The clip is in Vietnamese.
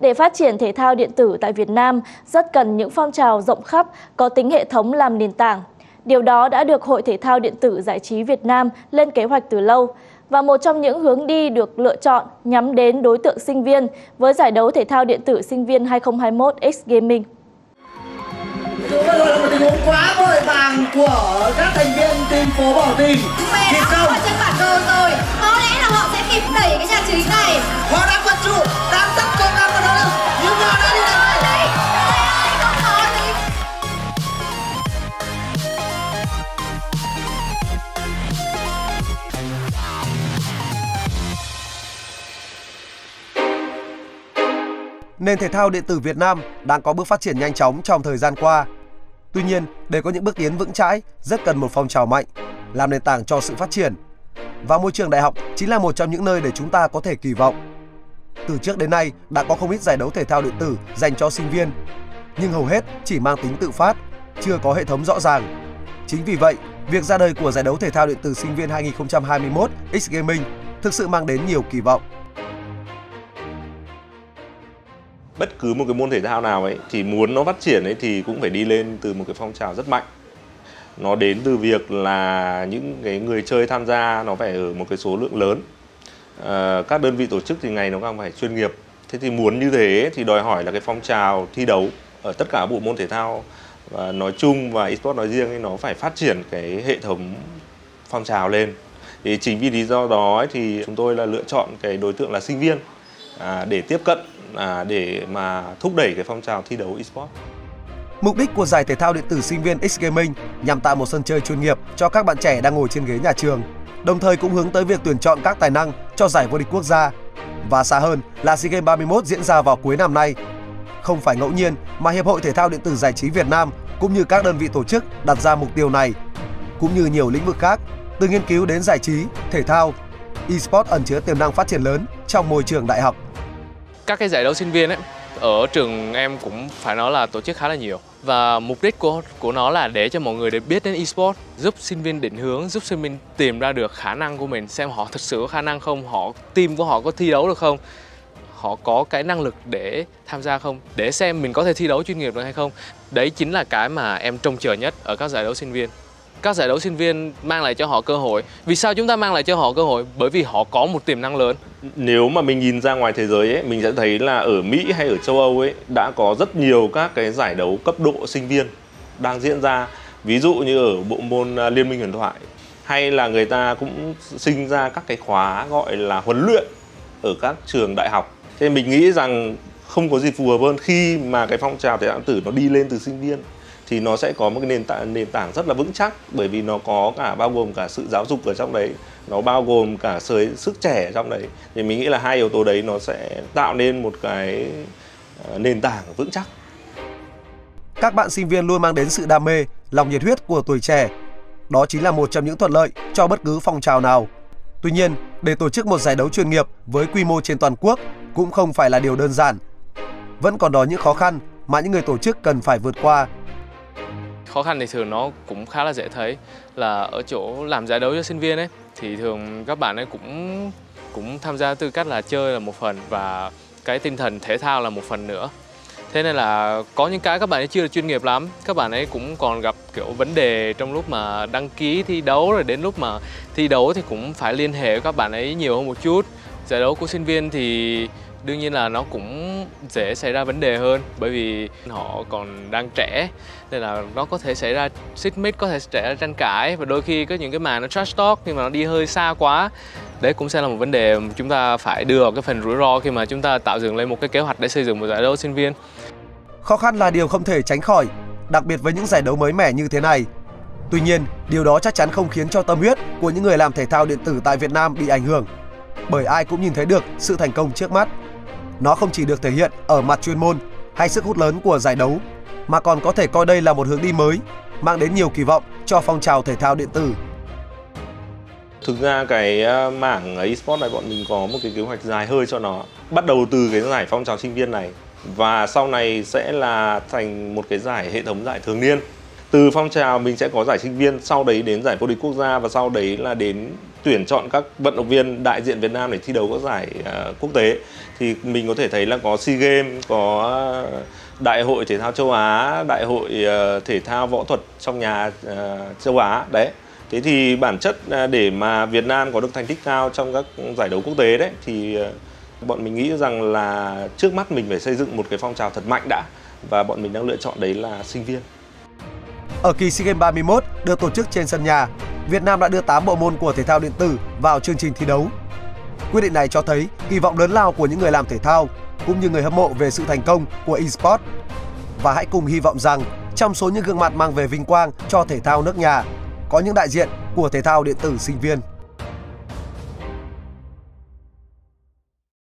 Để phát triển thể thao điện tử tại Việt Nam, rất cần những phong trào rộng khắp, có tính hệ thống làm nền tảng. Điều đó đã được Hội Thể thao Điện tử Giải trí Việt Nam lên kế hoạch từ lâu và một trong những hướng đi được lựa chọn nhắm đến đối tượng sinh viên với giải đấu thể thao điện tử sinh viên 2021 X Gaming. Vừa rồi là một tình huống quá vội vàng của các thành viên team phố bỏ tình. Mẹ Kịp đã không? ở trên bản đồ rồi. Có lẽ là họ sẽ kịp đẩy cái trang trí này. Họ đang quật trụ, Nền thể thao điện tử Việt Nam đang có bước phát triển nhanh chóng trong thời gian qua. Tuy nhiên, để có những bước tiến vững chãi, rất cần một phong trào mạnh, làm nền tảng cho sự phát triển. Và môi trường đại học chính là một trong những nơi để chúng ta có thể kỳ vọng. Từ trước đến nay đã có không ít giải đấu thể thao điện tử dành cho sinh viên, nhưng hầu hết chỉ mang tính tự phát, chưa có hệ thống rõ ràng. Chính vì vậy, việc ra đời của giải đấu thể thao điện tử sinh viên 2021 X Gaming thực sự mang đến nhiều kỳ vọng. Bất cứ một cái môn thể thao nào ấy thì muốn nó phát triển ấy thì cũng phải đi lên từ một cái phong trào rất mạnh. Nó đến từ việc là những cái người chơi tham gia nó phải ở một cái số lượng lớn. À, các đơn vị tổ chức thì ngày nó càng phải chuyên nghiệp. Thế thì muốn như thế thì đòi hỏi là cái phong trào thi đấu ở tất cả bộ môn thể thao và nói chung và esports nói riêng ấy nó phải phát triển cái hệ thống phong trào lên. Thì chính vì lý do đó ấy, thì chúng tôi là lựa chọn cái đối tượng là sinh viên à, để tiếp cận à, để mà thúc đẩy cái phong trào thi đấu esports Mục đích của giải thể thao điện tử sinh viên X Gaming nhằm tạo một sân chơi chuyên nghiệp cho các bạn trẻ đang ngồi trên ghế nhà trường, đồng thời cũng hướng tới việc tuyển chọn các tài năng cho giải vô địch quốc gia. Và xa hơn là SEA Games 31 diễn ra vào cuối năm nay. Không phải ngẫu nhiên mà Hiệp hội Thể thao điện tử giải trí Việt Nam cũng như các đơn vị tổ chức đặt ra mục tiêu này. Cũng như nhiều lĩnh vực khác, từ nghiên cứu đến giải trí, thể thao, eSports ẩn chứa tiềm năng phát triển lớn trong môi trường đại học các cái giải đấu sinh viên ấy, ở trường em cũng phải nói là tổ chức khá là nhiều. Và mục đích của của nó là để cho mọi người để biết đến esports giúp sinh viên định hướng, giúp sinh viên tìm ra được khả năng của mình, xem họ thực sự có khả năng không, họ, team của họ có thi đấu được không, họ có cái năng lực để tham gia không, để xem mình có thể thi đấu chuyên nghiệp được hay không. Đấy chính là cái mà em trông chờ nhất ở các giải đấu sinh viên các giải đấu sinh viên mang lại cho họ cơ hội. Vì sao chúng ta mang lại cho họ cơ hội? Bởi vì họ có một tiềm năng lớn. Nếu mà mình nhìn ra ngoài thế giới ấy, mình sẽ thấy là ở Mỹ hay ở châu Âu ấy đã có rất nhiều các cái giải đấu cấp độ sinh viên đang diễn ra. Ví dụ như ở bộ môn à, Liên minh huyền thoại hay là người ta cũng sinh ra các cái khóa gọi là huấn luyện ở các trường đại học. Thế mình nghĩ rằng không có gì phù hợp hơn khi mà cái phong trào thể thao tử nó đi lên từ sinh viên thì nó sẽ có một cái nền tảng nền tảng rất là vững chắc bởi vì nó có cả bao gồm cả sự giáo dục ở trong đấy nó bao gồm cả sự sức trẻ ở trong đấy thì mình nghĩ là hai yếu tố đấy nó sẽ tạo nên một cái ờ, nền tảng vững chắc Các bạn sinh viên luôn mang đến sự đam mê, lòng nhiệt huyết của tuổi trẻ. Đó chính là một trong những thuận lợi cho bất cứ phong trào nào. Tuy nhiên, để tổ chức một giải đấu chuyên nghiệp với quy mô trên toàn quốc cũng không phải là điều đơn giản. Vẫn còn đó những khó khăn mà những người tổ chức cần phải vượt qua khó khăn thì thường nó cũng khá là dễ thấy. Là ở chỗ làm giải đấu cho sinh viên ấy, thì thường các bạn ấy cũng cũng tham gia tư cách là chơi là một phần và cái tinh thần thể thao là một phần nữa. Thế nên là có những cái các bạn ấy chưa được chuyên nghiệp lắm, các bạn ấy cũng còn gặp, kiểu, vấn đề trong lúc mà đăng ký thi đấu rồi đến lúc mà thi đấu thì cũng phải liên hệ với các bạn ấy nhiều hơn một chút. Giải đấu của sinh viên thì đương nhiên là nó cũng dễ xảy ra vấn đề hơn bởi vì họ còn đang trẻ nên là nó có thể xảy ra xích mích có thể xảy ra tranh cãi và đôi khi có những cái màn nó trash talk nhưng mà nó đi hơi xa quá đấy cũng sẽ là một vấn đề mà chúng ta phải đưa vào cái phần rủi ro khi mà chúng ta tạo dựng lên một cái kế hoạch để xây dựng một giải đấu sinh viên Khó khăn là điều không thể tránh khỏi, đặc biệt với những giải đấu mới mẻ như thế này. Tuy nhiên, điều đó chắc chắn không khiến cho tâm huyết của những người làm thể thao điện tử tại Việt Nam bị ảnh hưởng. Bởi ai cũng nhìn thấy được sự thành công trước mắt. Nó không chỉ được thể hiện ở mặt chuyên môn hay sức hút lớn của giải đấu, mà còn có thể coi đây là một hướng đi mới, mang đến nhiều kỳ vọng cho phong trào thể thao điện tử. thực ra cái ờ, mảng esports này bọn mình có một cái kế hoạch dài hơi cho nó bắt đầu từ cái giải phong trào sinh viên này và sau này sẽ là thành một cái giải hệ thống giải thường niên từ phong trào mình sẽ có giải sinh viên sau đấy đến giải vô địch quốc gia và sau đấy là đến tuyển chọn các vận động viên đại diện Việt Nam để thi đấu các giải uh, quốc tế thì mình có thể thấy là có SEA Games, có Đại hội thể thao châu Á, Đại hội uh, thể thao võ thuật trong nhà uh, châu Á đấy. Thế thì bản chất để mà Việt Nam có được thành tích cao trong các giải đấu quốc tế đấy thì bọn mình nghĩ rằng là trước mắt mình phải xây dựng một cái phong trào thật mạnh đã và bọn mình đang lựa chọn đấy là sinh viên. Ở kỳ SEA Games 31 được tổ chức trên sân nhà, Việt Nam đã đưa 8 bộ môn của thể thao điện tử vào chương trình thi đấu. Quyết định này cho thấy kỳ vọng lớn lao của những người làm thể thao, cũng như người hâm mộ về sự thành công của eSports. Và hãy cùng hy vọng rằng trong số những gương mặt mang về vinh quang cho thể thao nước nhà, có những đại diện của thể thao điện tử sinh viên.